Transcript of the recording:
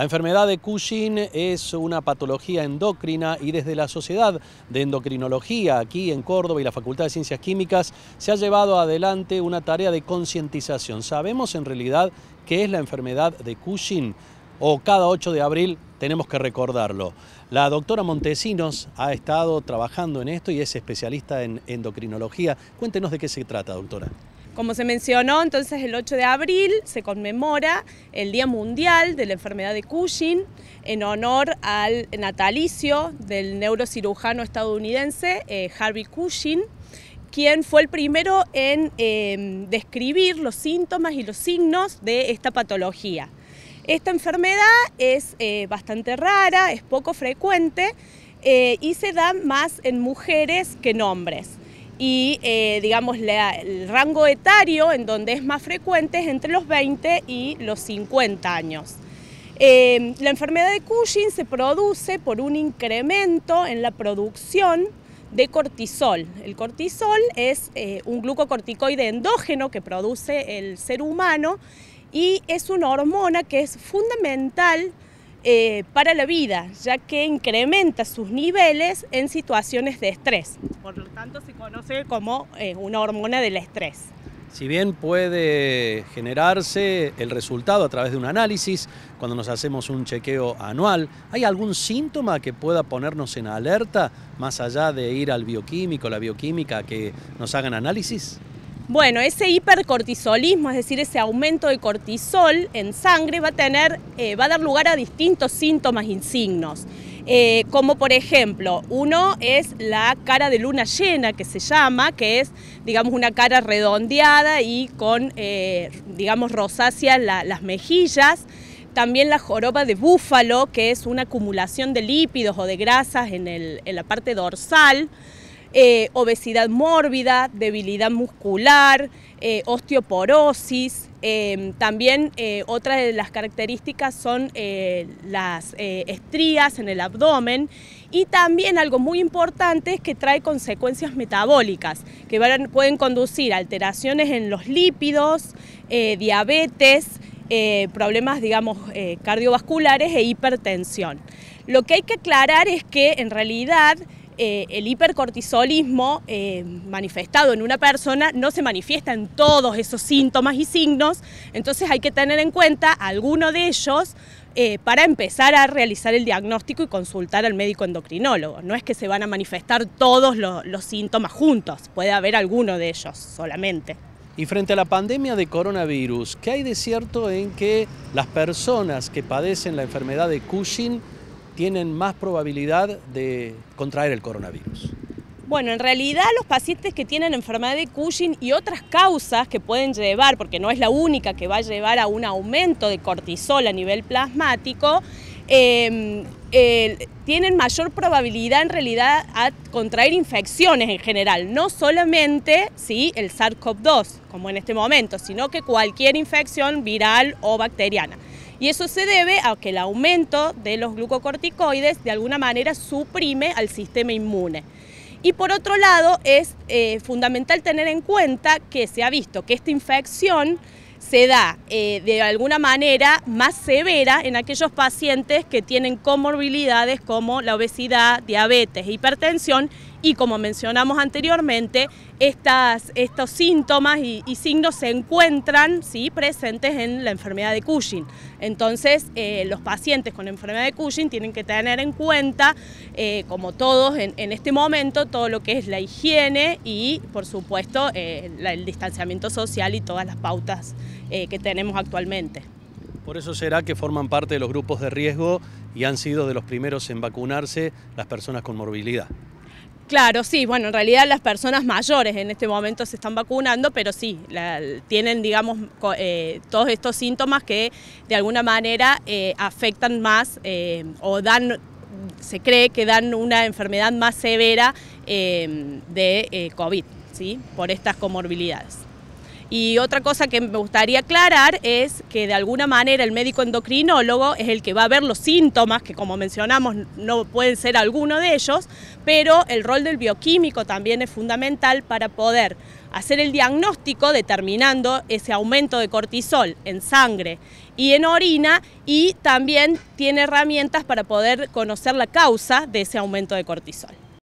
La enfermedad de Cushing es una patología endocrina y desde la Sociedad de Endocrinología aquí en Córdoba y la Facultad de Ciencias Químicas se ha llevado adelante una tarea de concientización. ¿Sabemos en realidad qué es la enfermedad de Cushing? O cada 8 de abril tenemos que recordarlo. La doctora Montesinos ha estado trabajando en esto y es especialista en endocrinología. Cuéntenos de qué se trata, doctora. Como se mencionó, entonces el 8 de abril se conmemora el Día Mundial de la Enfermedad de Cushing en honor al natalicio del neurocirujano estadounidense eh, Harvey Cushing, quien fue el primero en em, describir los síntomas y los signos de esta patología. Esta enfermedad es eh, bastante rara, es poco frecuente eh, y se da más en mujeres que en hombres y eh, digamos el rango etario en donde es más frecuente es entre los 20 y los 50 años. Eh, la enfermedad de Cushing se produce por un incremento en la producción de cortisol. El cortisol es eh, un glucocorticoide endógeno que produce el ser humano y es una hormona que es fundamental eh, para la vida, ya que incrementa sus niveles en situaciones de estrés. Por lo tanto, se conoce como eh, una hormona del estrés. Si bien puede generarse el resultado a través de un análisis, cuando nos hacemos un chequeo anual, ¿hay algún síntoma que pueda ponernos en alerta más allá de ir al bioquímico, la bioquímica, que nos hagan análisis? Bueno, ese hipercortisolismo, es decir, ese aumento de cortisol en sangre va a, tener, eh, va a dar lugar a distintos síntomas y signos. Eh, como por ejemplo, uno es la cara de luna llena que se llama, que es, digamos, una cara redondeada y con, eh, digamos, rosáceas las mejillas. También la joroba de búfalo, que es una acumulación de lípidos o de grasas en, en la parte dorsal. Eh, obesidad mórbida, debilidad muscular, eh, osteoporosis. Eh, también otra de las características son las estrías en el abdomen y también algo muy importante es que trae consecuencias metabólicas que pueden conducir a alteraciones en los lípidos, diabetes, problemas digamos cardiovasculares e hipertensión. Lo que hay que aclarar es que en realidad eh, el hipercortisolismo eh, manifestado en una persona no se manifiesta en todos esos síntomas y signos, entonces hay que tener en cuenta alguno de ellos eh, para empezar a realizar el diagnóstico y consultar al médico endocrinólogo. No es que se van a manifestar todos los síntomas juntos, puede haber alguno de ellos solamente. Y frente a la pandemia de coronavirus, ¿qué hay de cierto en que las personas que padecen la enfermedad de Cushing tienen más probabilidad de contraer el coronavirus? Bueno, en realidad los pacientes que tienen enfermedad de Cushing y otras causas que pueden llevar, porque no es la única que va a llevar a un aumento de cortisol a nivel plasmático, em, tienen mayor probabilidad en realidad a contraer infecciones en general, no solamente ¿sí? el SARS-CoV-2, como en este momento, sino que cualquier infección viral o bacteriana. Y eso se debe a que el aumento de los glucocorticoides de alguna manera suprime al sistema inmune. Y por otro lado, es eh, fundamental tener en cuenta que se ha visto que esta infección se da eh, de alguna manera más severa en aquellos pacientes que tienen comorbilidades como la obesidad, diabetes hipertensión y como mencionamos anteriormente, estas, estos síntomas y, signos se encuentran ¿sí? presentes en la enfermedad de Cushing. Entonces, eh, los pacientes con enfermedad de Cushing tienen que tener en cuenta, eh, como todos en, este momento, todo lo que es la higiene y, por supuesto, el distanciamiento social y todas las pautas eh, que tenemos actualmente. Por eso será que forman parte de los grupos de riesgo y han sido de los primeros en vacunarse las personas con morbilidad. Claro, sí, bueno, en realidad las personas mayores en este momento se están vacunando, pero sí, tienen, digamos, eh, todos estos síntomas que de alguna manera eh, afectan más o dan, se cree que dan una enfermedad más severa de COVID, ¿sí? Por estas comorbilidades. Y otra cosa que me gustaría aclarar es que de alguna manera el médico endocrinólogo es el que va a ver los síntomas, que como mencionamos no pueden ser alguno de ellos, pero el rol del bioquímico también es fundamental para poder hacer el diagnóstico determinando ese aumento de cortisol en sangre y en orina y también tiene herramientas para poder conocer la causa de ese aumento de cortisol.